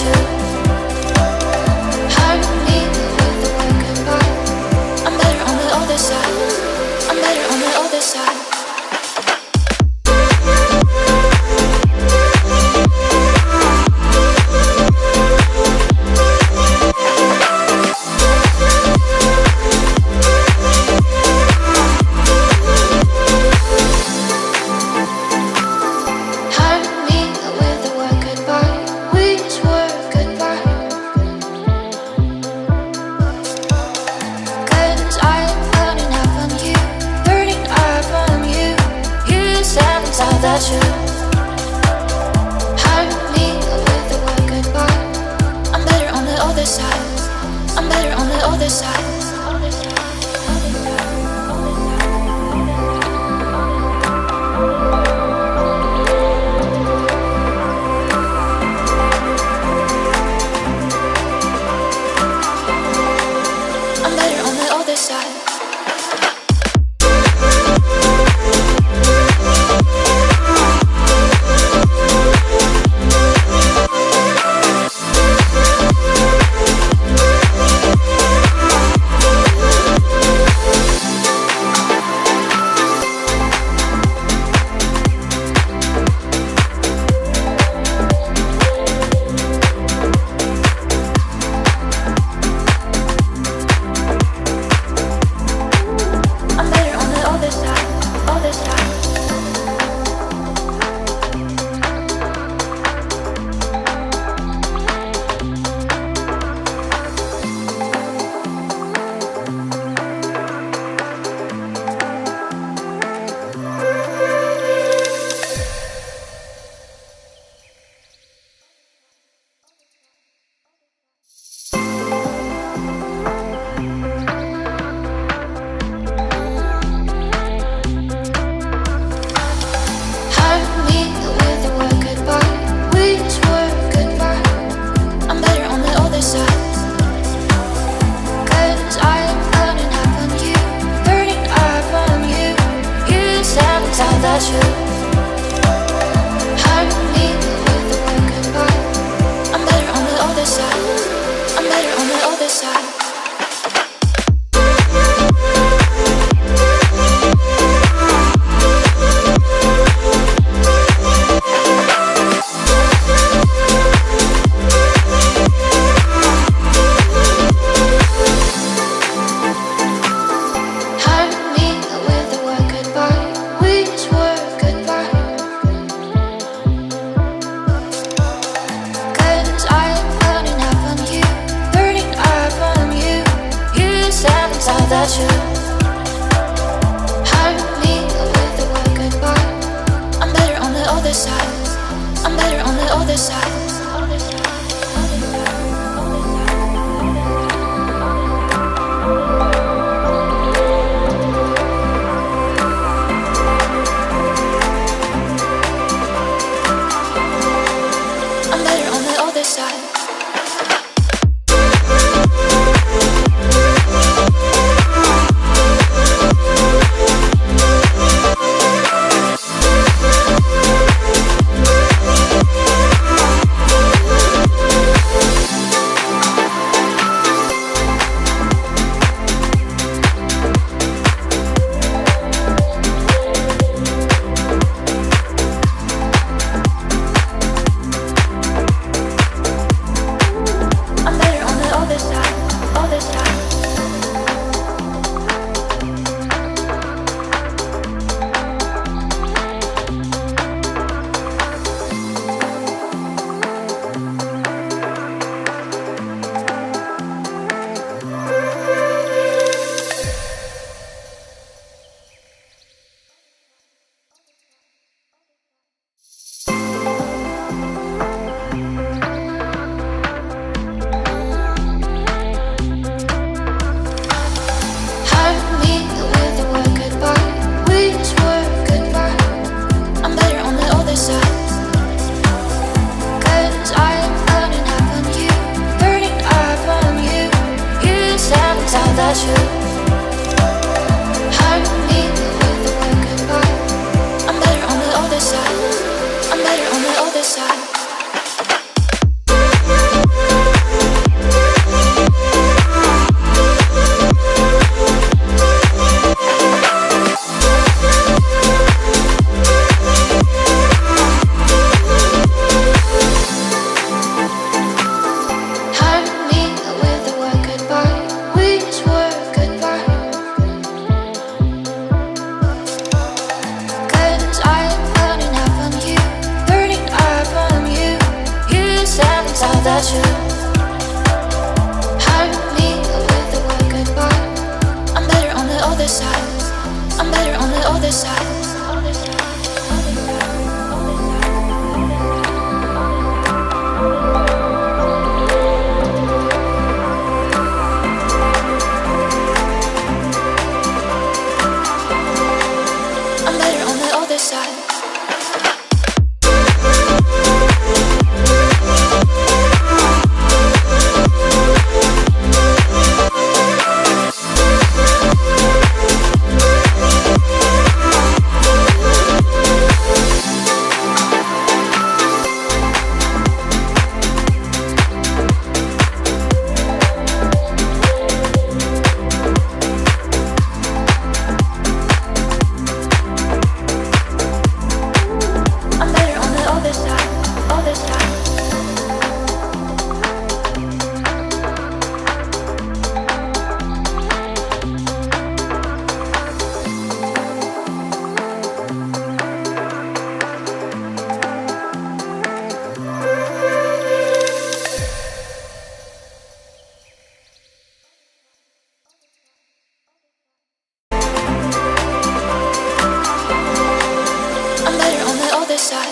you I'm better on the other You. I'm better on the other side. about you. Side. Side.